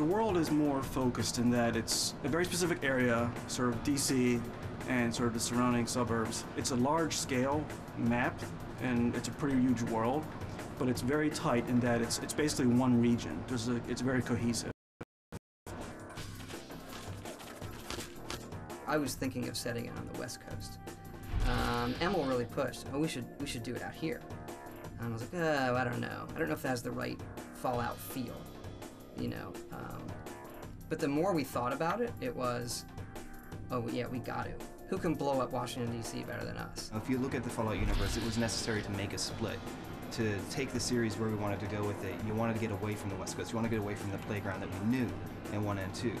The world is more focused in that it's a very specific area, sort of DC and sort of the surrounding suburbs. It's a large scale map and it's a pretty huge world, but it's very tight in that it's, it's basically one region. A, it's very cohesive. I was thinking of setting it on the West Coast. Um, Emil really pushed. Oh, we should we should do it out here. And I was like, oh, I don't know. I don't know if that has the right Fallout feel, you know. Um, but the more we thought about it, it was, oh yeah, we got to. Who can blow up Washington D.C. better than us? If you look at the Fallout universe, it was necessary to make a split. To take the series where we wanted to go with it, you wanted to get away from the West Coast. You want to get away from the playground that we knew in 1 and 2.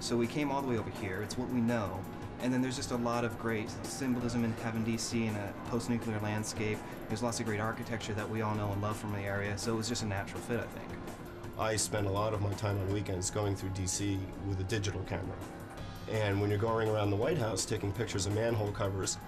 So we came all the way over here. It's what we know. And then there's just a lot of great symbolism in having DC in a post-nuclear landscape. There's lots of great architecture that we all know and love from the area, so it was just a natural fit, I think. I spend a lot of my time on weekends going through DC with a digital camera. And when you're going around the White House taking pictures of manhole covers,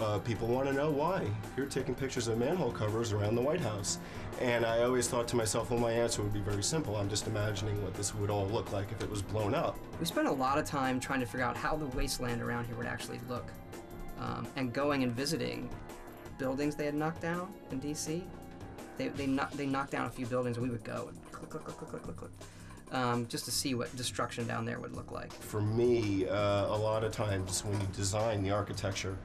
uh, people want to know why. You're taking pictures of manhole covers around the White House. And I always thought to myself, well, my answer would be very simple. I'm just imagining what this would all look like if it was blown up. We spent a lot of time trying to figure out how the wasteland around here would actually look. Um, and going and visiting buildings they had knocked down in DC. They, they, knock, they knocked down a few buildings and we would go and click, click, click, click, click, click. Um, just to see what destruction down there would look like. For me, uh, a lot of times when you design the architecture,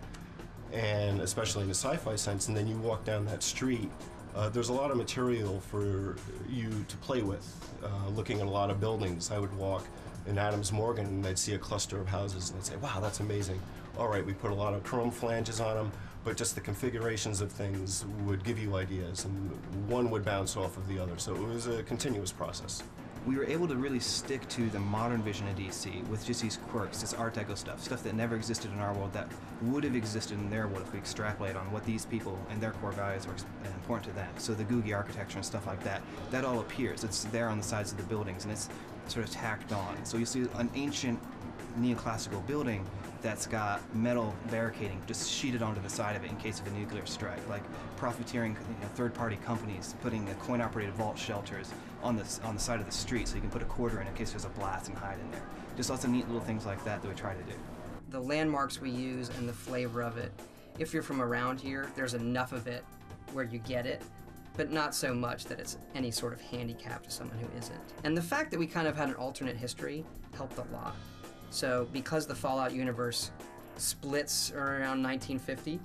and especially in the sci-fi sense, and then you walk down that street, uh, there's a lot of material for you to play with. Uh, looking at a lot of buildings, I would walk in Adams Morgan and I'd see a cluster of houses and I'd say, wow, that's amazing. All right, we put a lot of chrome flanges on them, but just the configurations of things would give you ideas and one would bounce off of the other. So it was a continuous process we were able to really stick to the modern vision of DC with just these quirks, this Art Deco stuff, stuff that never existed in our world that would have existed in their world if we extrapolate on what these people and their core values were uh, important to them. So the Googie architecture and stuff like that, that all appears. It's there on the sides of the buildings and it's sort of tacked on. So you see an ancient neoclassical building that's got metal barricading just sheeted onto the side of it in case of a nuclear strike, like profiteering you know, third-party companies putting coin-operated vault shelters on the, on the side of the street so you can put a quarter in in case there's a blast and hide in there. Just lots of neat little things like that that we try to do. The landmarks we use and the flavor of it, if you're from around here, there's enough of it where you get it, but not so much that it's any sort of handicap to someone who isn't. And the fact that we kind of had an alternate history helped a lot. So because the Fallout universe splits around 1950,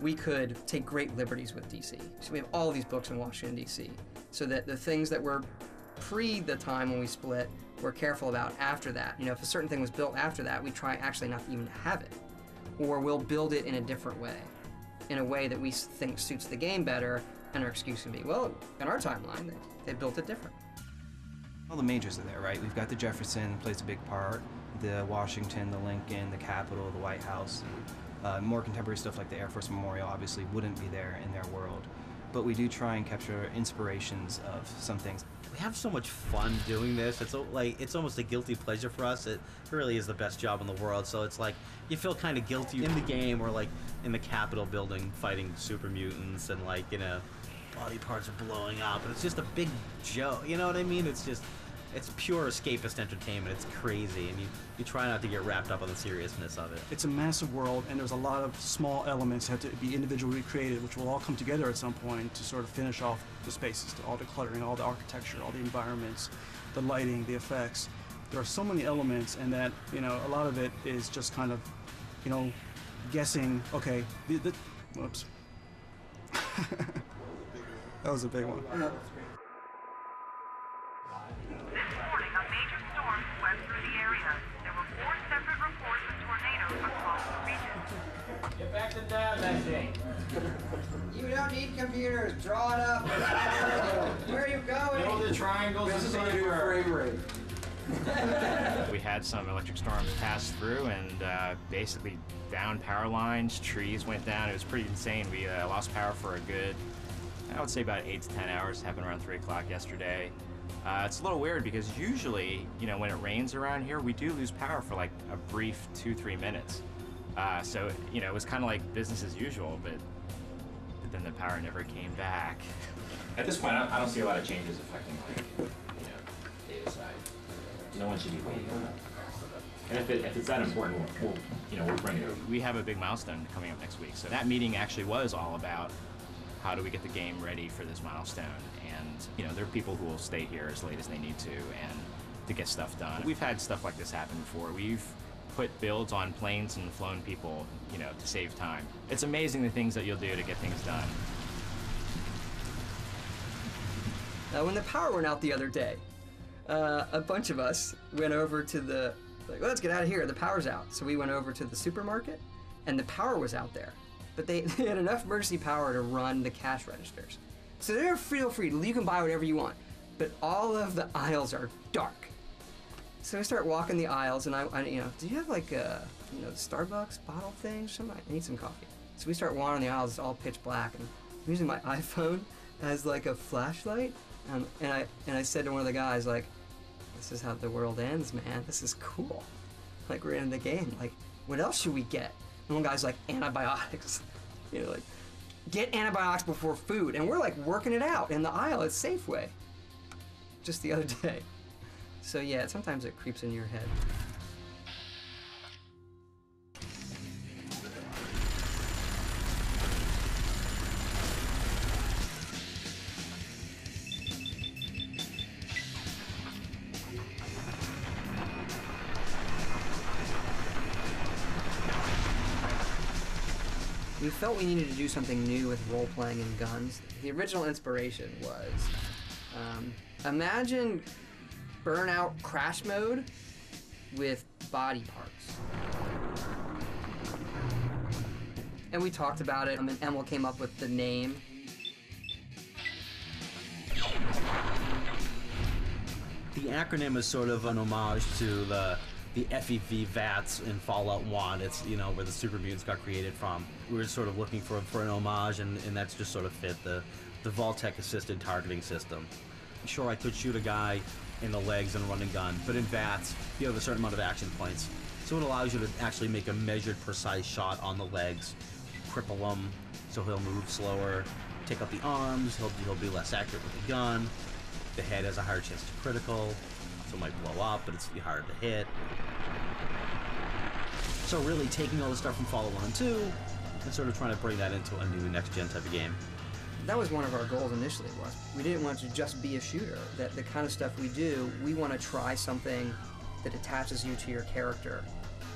we could take great liberties with DC. So we have all these books in Washington, D.C. So that the things that were pre the time when we split, we're careful about after that. You know, if a certain thing was built after that, we try actually not even to have it. Or we'll build it in a different way, in a way that we think suits the game better, and our excuse can be, well, in our timeline, they, they built it different. All the majors are there, right? We've got the Jefferson, plays a big part the Washington, the Lincoln, the Capitol, the White House. Uh, more contemporary stuff like the Air Force Memorial obviously wouldn't be there in their world. But we do try and capture inspirations of some things. We have so much fun doing this. It's like it's almost a guilty pleasure for us. It really is the best job in the world. So it's like you feel kind of guilty in the game or like in the Capitol building fighting super mutants and like you know body parts are blowing up and it's just a big joke. You know what I mean? It's just it's pure escapist entertainment. It's crazy, and you, you try not to get wrapped up on the seriousness of it. It's a massive world, and there's a lot of small elements that have to be individually created, which will all come together at some point to sort of finish off the spaces, all the cluttering, all the architecture, all the environments, the lighting, the effects. There are so many elements, and that, you know, a lot of it is just kind of, you know, guessing, okay, the, the whoops. that was a big one. You don't computers. Draw it up. Where are you going? Build the triangles the same frame rate. we had some electric storms pass through and uh, basically down power lines, trees went down. It was pretty insane. We uh, lost power for a good, I would say about 8 to 10 hours. It happened around 3 o'clock yesterday. Uh, it's a little weird because usually, you know, when it rains around here, we do lose power for like a brief two, three minutes. Uh, so, you know, it was kind of like business as usual, but, but then the power never came back. At this point, I don't, I don't see a lot of changes affecting like, you know, data side. No one should be waiting on that. And if, it, if it's that important, we'll, we'll, you know, we'll bring it. We have a big milestone coming up next week. So that meeting actually was all about how do we get the game ready for this milestone. And, you know, there are people who will stay here as late as they need to and to get stuff done. We've had stuff like this happen before. We've put builds on planes and flown people, you know, to save time. It's amazing the things that you'll do to get things done. Uh, when the power went out the other day, uh, a bunch of us went over to the like, let's get out of here. The power's out. So we went over to the supermarket, and the power was out there, but they, they had enough emergency power to run the cash registers. So they're feel free. You can buy whatever you want, but all of the aisles are dark. So I start walking the aisles, and I, I you know, do you have like a, you know, Starbucks bottle thing? Somebody, I need some coffee. So we start wandering the aisles. It's all pitch black, and I'm using my iPhone as like a flashlight. Um, and I and I said to one of the guys like, "This is how the world ends, man. This is cool. Like we're in the game. Like what else should we get?" And one guy's like, "Antibiotics." you know, like get antibiotics before food, and we're like working it out in the aisle at Safeway. Just the other day. So yeah, sometimes it creeps in your head. we felt we needed to do something new with role playing and guns. The original inspiration was um, imagine burnout crash mode with body parts. And we talked about it, um, and then Emil came up with the name. The acronym is sort of an homage to the the FEV VATS in Fallout 1. It's, you know, where the super mutants got created from. We were sort of looking for, for an homage, and, and that's just sort of fit the, the Vault-Tec assisted targeting system. Sure, I could shoot a guy in the legs and run and gun, but in VATS, you have a certain amount of action points. So it allows you to actually make a measured, precise shot on the legs, cripple him so he'll move slower, take out the arms, he'll, he'll be less accurate with the gun, the head has a higher chance to critical, so it might blow up, but it's harder to hit. So really taking all the stuff from Fallout 1 and 2 and sort of trying to bring that into a new next-gen type of game. That was one of our goals initially was we didn't want to just be a shooter. That the kind of stuff we do, we want to try something that attaches you to your character,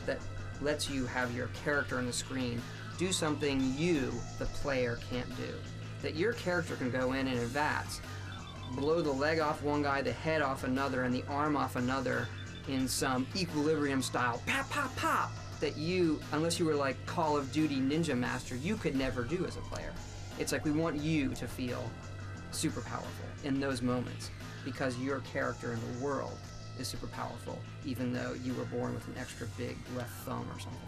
that lets you have your character on the screen do something you, the player, can't do. That your character can go in and advance blow the leg off one guy, the head off another, and the arm off another in some equilibrium style pop pop pop that you, unless you were like Call of Duty Ninja Master, you could never do as a player. It's like we want you to feel super powerful in those moments because your character in the world is super powerful, even though you were born with an extra big left thumb or something.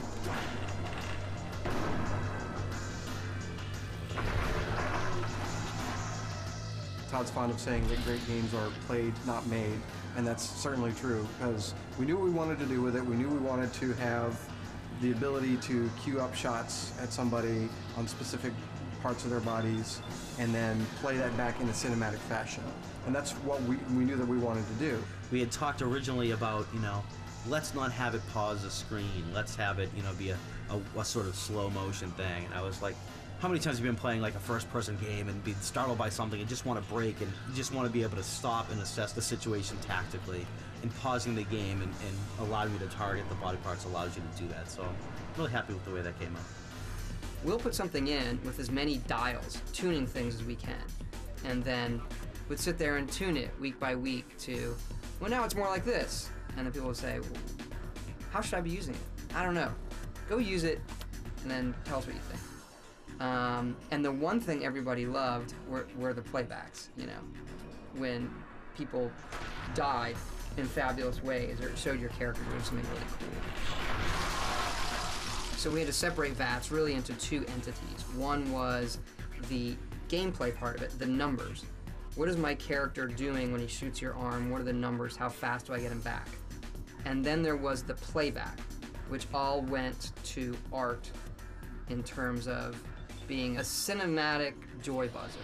Todd's fond of saying that great games are played, not made, and that's certainly true because we knew what we wanted to do with it. We knew we wanted to have the ability to queue up shots at somebody on specific parts of their bodies and then play that back in a cinematic fashion. And that's what we, we knew that we wanted to do. We had talked originally about, you know, let's not have it pause the screen. Let's have it, you know, be a, a, a sort of slow motion thing. And I was like, how many times have you been playing like a first person game and be startled by something and just want to break and just want to be able to stop and assess the situation tactically and pausing the game and, and allowing you to target the body parts allows you to do that so i'm really happy with the way that came out We'll put something in with as many dials, tuning things as we can, and then we'd sit there and tune it week by week to, well, now it's more like this. And then people would say, well, how should I be using it? I don't know. Go use it, and then tell us what you think. Um, and the one thing everybody loved were, were the playbacks, you know, when people died in fabulous ways or showed your character doing something really cool. So we had to separate VATS really into two entities. One was the gameplay part of it, the numbers. What is my character doing when he shoots your arm? What are the numbers? How fast do I get him back? And then there was the playback, which all went to art in terms of being a cinematic joy buzzer.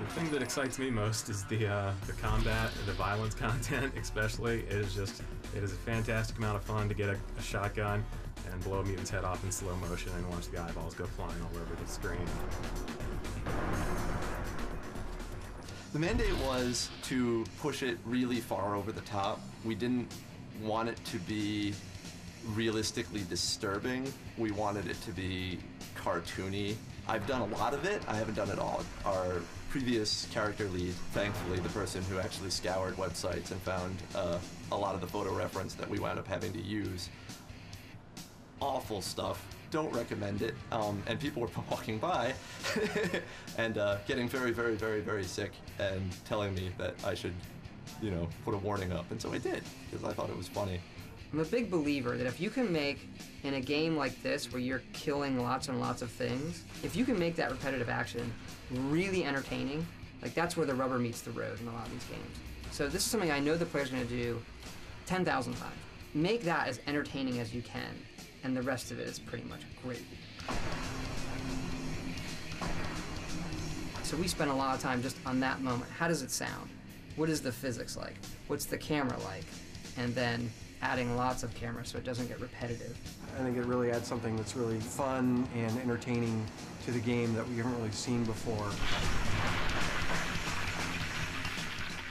The thing that excites me most is the uh, the combat, the violence content, especially. It is just it is a fantastic amount of fun to get a, a shotgun and blow a mutant's head off in slow motion and watch the eyeballs go flying all over the screen. The mandate was to push it really far over the top. We didn't want it to be realistically disturbing. We wanted it to be cartoony. I've done a lot of it. I haven't done it all. Our previous character lead, thankfully, the person who actually scoured websites and found uh, a lot of the photo reference that we wound up having to use. Awful stuff. Don't recommend it. Um, and people were walking by and uh, getting very, very, very, very sick and telling me that I should, you know, put a warning up. And so I did because I thought it was funny. I'm a big believer that if you can make in a game like this where you're killing lots and lots of things, if you can make that repetitive action really entertaining, like that's where the rubber meets the road in a lot of these games. So this is something I know the player's going to do 10,000 times. Make that as entertaining as you can, and the rest of it is pretty much great. So we spent a lot of time just on that moment. How does it sound? What is the physics like? What's the camera like? And then adding lots of cameras so it doesn't get repetitive. I think it really adds something that's really fun and entertaining to the game that we haven't really seen before.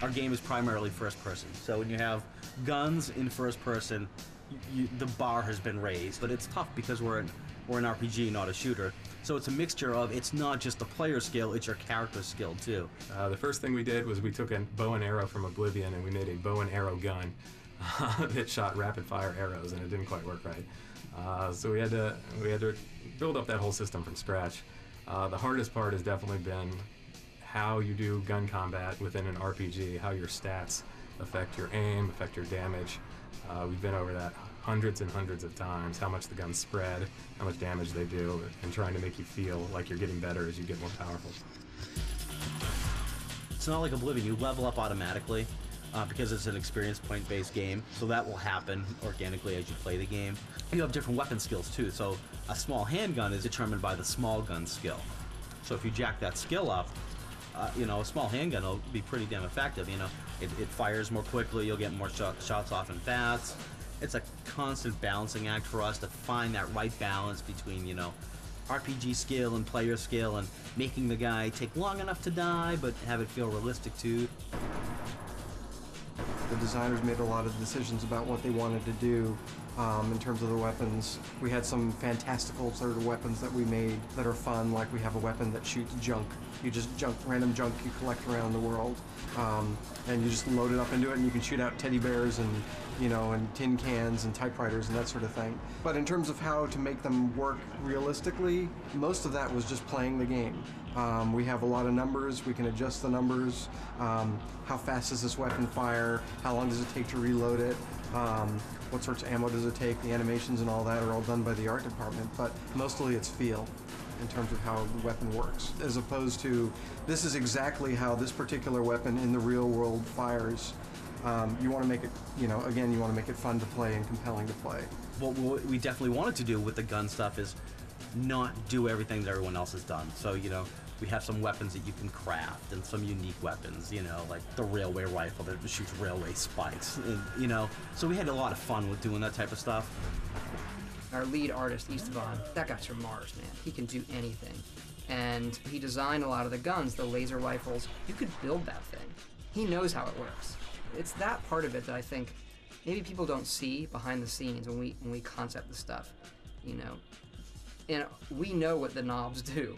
Our game is primarily first person, so when you have guns in first person, you, you, the bar has been raised. But it's tough because we're an, we're an RPG, not a shooter. So it's a mixture of it's not just the player skill, it's your character skill too. Uh, the first thing we did was we took a bow and arrow from Oblivion and we made a bow and arrow gun that shot rapid fire arrows, and it didn't quite work right. Uh, so we had to we had to build up that whole system from scratch. Uh, the hardest part has definitely been how you do gun combat within an RPG, how your stats affect your aim, affect your damage. Uh, we've been over that hundreds and hundreds of times, how much the guns spread, how much damage they do, and trying to make you feel like you're getting better as you get more powerful. It's not like Oblivion, you level up automatically uh, because it's an experience point based game, so that will happen organically as you play the game. You have different weapon skills too, so a small handgun is determined by the small gun skill. So if you jack that skill up, uh, you know, a small handgun will be pretty damn effective. You know, it, it fires more quickly, you'll get more sh shots off in fast. It's a constant balancing act for us to find that right balance between, you know, RPG skill and player skill and making the guy take long enough to die but have it feel realistic too. The designers made a lot of decisions about what they wanted to do um, in terms of the weapons. We had some fantastical sort of weapons that we made that are fun, like we have a weapon that shoots junk. You just junk, random junk you collect around the world, um, and you just load it up into it, and you can shoot out teddy bears and you know, and tin cans and typewriters and that sort of thing. But in terms of how to make them work realistically, most of that was just playing the game. Um, we have a lot of numbers, we can adjust the numbers. Um, how fast does this weapon fire? How long does it take to reload it? Um, what sorts of ammo does it take? The animations and all that are all done by the art department, but mostly it's feel in terms of how the weapon works, as opposed to this is exactly how this particular weapon in the real world fires. Um, you want to make it, you know, again, you want to make it fun to play and compelling to play. What we definitely wanted to do with the gun stuff is not do everything that everyone else has done. So, you know, we have some weapons that you can craft and some unique weapons, you know, like the railway rifle that shoots railway spikes, and, you know. So we had a lot of fun with doing that type of stuff. Our lead artist, Istvan, that guy's from Mars, man. He can do anything. And he designed a lot of the guns, the laser rifles. You could build that thing. He knows how it works it's that part of it that I think maybe people don't see behind the scenes when we when we concept the stuff, you know. And we know what the knobs do.